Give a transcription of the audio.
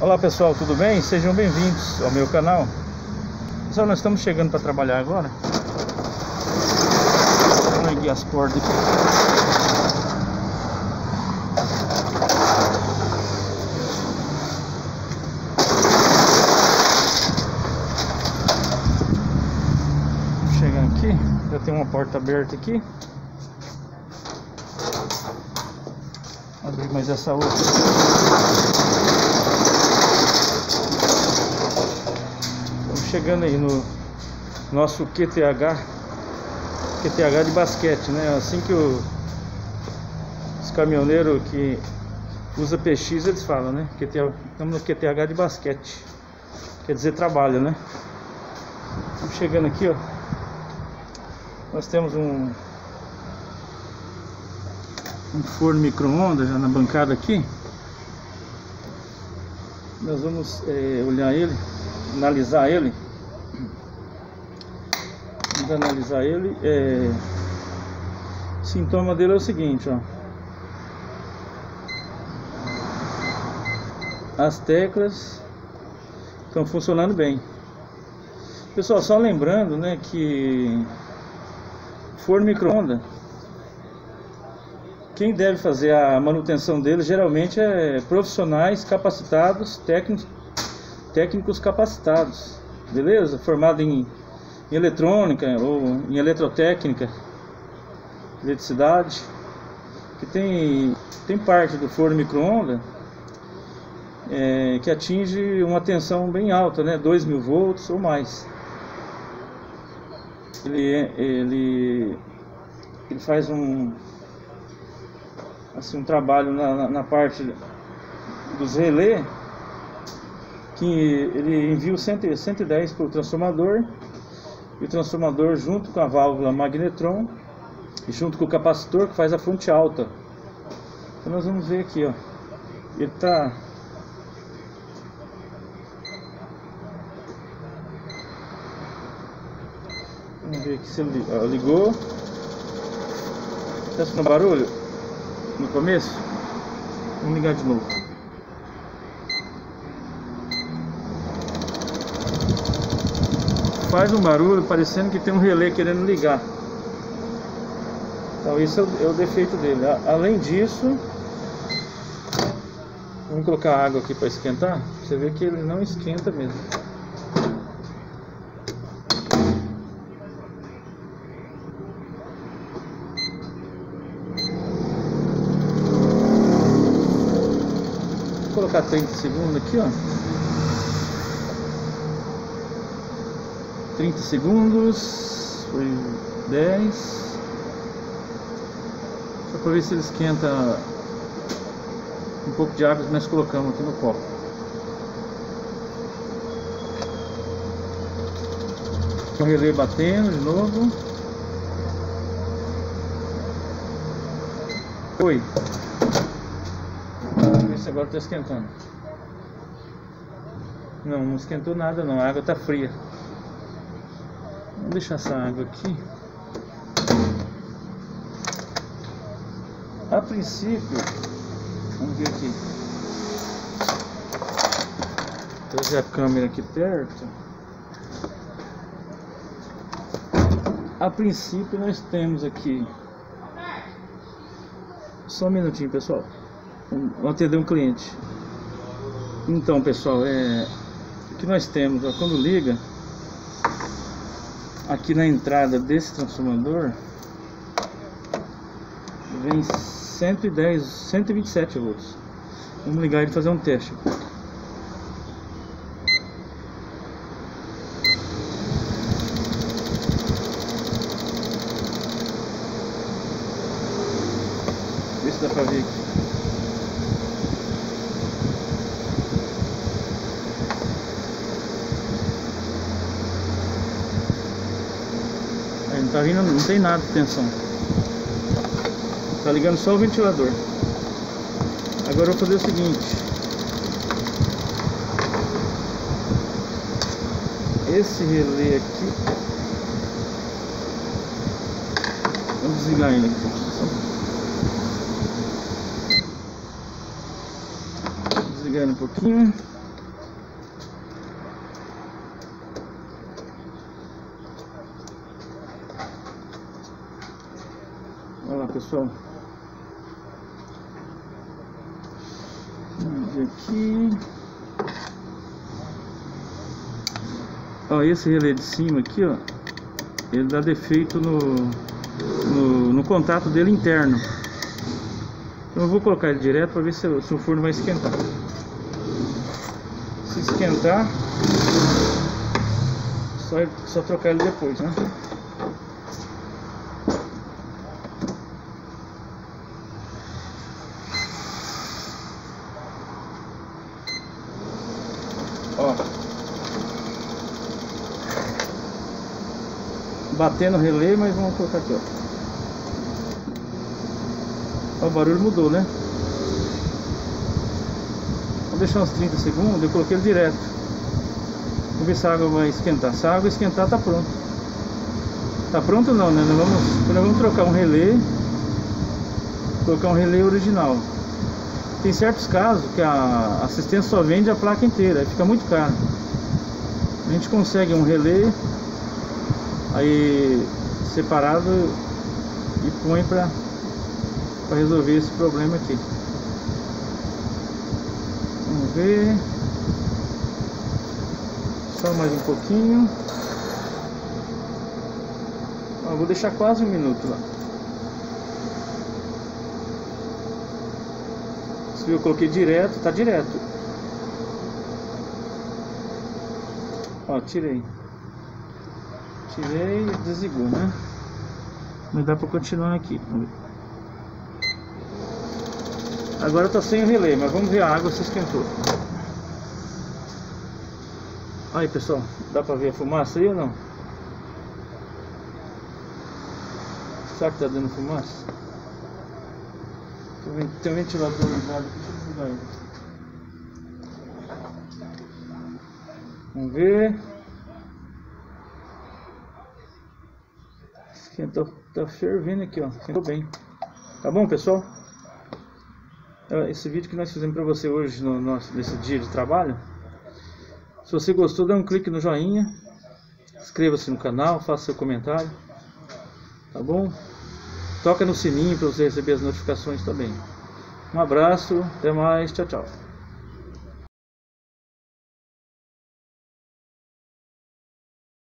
Olá pessoal, tudo bem? Sejam bem-vindos ao meu canal. Pessoal, nós estamos chegando para trabalhar agora. Vou erguer as cordas Chegando aqui, já tem uma porta aberta aqui. Abrir mais essa outra chegando aí no nosso QTH QTH de basquete, né? Assim que o, os caminhoneiros que usa PX eles falam, né? QTH, estamos no QTH de basquete. Quer dizer trabalho, né? Estamos chegando aqui, ó. Nós temos um um forno micro-ondas já na bancada aqui. Nós vamos é, olhar ele analisar ele analisar ele é, sintoma dele é o seguinte ó as teclas estão funcionando bem pessoal só lembrando né que for microondas quem deve fazer a manutenção dele geralmente é profissionais capacitados técnicos técnicos capacitados, beleza? Formado em, em eletrônica ou em eletrotécnica, eletricidade, que tem, tem parte do forno micro-ondas é, que atinge uma tensão bem alta, né? 2 mil volts ou mais. Ele, ele, ele faz um, assim, um trabalho na, na, na parte dos relés que ele envia o 110 para o transformador e o transformador junto com a válvula magnetron e junto com o capacitor que faz a fonte alta. Então nós vamos ver aqui, ó. Ele está Vamos ver aqui se ele ó, ligou. Está escutando barulho no começo? Vamos ligar de novo. Faz um barulho parecendo que tem um relé querendo ligar. Então isso é o, é o defeito dele. Além disso, vamos colocar água aqui para esquentar. Você vê que ele não esquenta mesmo. Vou colocar 30 segundos aqui, ó. 30 segundos, foi 10. Só para ver se ele esquenta um pouco de água que nós colocamos aqui no copo. O relé batendo de novo. Oi. Vamos ver se agora está esquentando. Não, não esquentou nada não, a água está fria. Vou deixar essa água aqui. A princípio, vamos ver aqui. Trazer a câmera aqui perto. A princípio nós temos aqui. Só um minutinho, pessoal. Vou atender um cliente. Então, pessoal, é o que nós temos, ó, quando liga, aqui na entrada desse transformador vem 110, 127 volts. Vamos ligar ele e fazer um teste. Vê se dá pra ver aqui. Vindo, não tem nada de tensão. Tá ligando só o ventilador. Agora eu vou fazer o seguinte. Esse relé aqui. Vamos desligar ele aqui. Desligar ele um pouquinho. Pessoal. Vamos ver aqui. Ó, esse relé de cima aqui, ó. Ele dá defeito no, no, no contato dele interno. Então eu vou colocar ele direto para ver se, se o forno vai esquentar. Se esquentar, só, só trocar ele depois, né? Batendo o relé, mas vamos colocar aqui, ó. O barulho mudou, né? Vou deixar uns 30 segundos, eu coloquei ele direto. Vamos ver se a água vai esquentar. Se a água esquentar, tá pronto. Tá pronto não, né? Nós vamos, nós vamos trocar um relé. Colocar um relé original. Tem certos casos que a assistência só vende a placa inteira, aí fica muito caro. A gente consegue um relé aí separado e põe para resolver esse problema aqui. Vamos ver. Só mais um pouquinho. Vou deixar quase um minuto lá. Se eu coloquei direto, tá direto. Ó, tirei. Tirei e desligou, né? Não dá pra continuar aqui. Agora tá sem o relé, mas vamos ver a água se esquentou. Aí pessoal, dá pra ver a fumaça aí ou não? Será que tá dando fumaça? Tem um ventilador ligado aqui, deixa eu ele. Vamos ver. Esquentou, tá fervendo aqui, ó. Esquentou bem. Tá bom, pessoal? É, esse vídeo que nós fizemos pra você hoje no nosso nesse dia de trabalho. Se você gostou, dá um clique no joinha. Inscreva-se no canal, faça seu comentário. Tá bom? Toca no sininho para você receber as notificações também. Um abraço, até mais, tchau, tchau.